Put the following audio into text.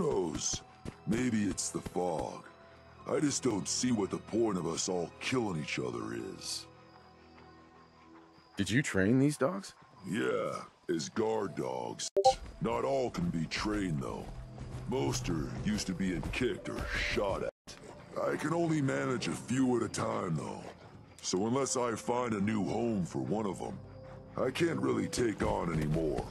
knows? Maybe it's the fog. I just don't see what the point of us all killing each other is. Did you train these dogs? Yeah, as guard dogs. Not all can be trained, though. Most are used to being kicked or shot at. I can only manage a few at a time, though. So unless I find a new home for one of them, I can't really take on any more.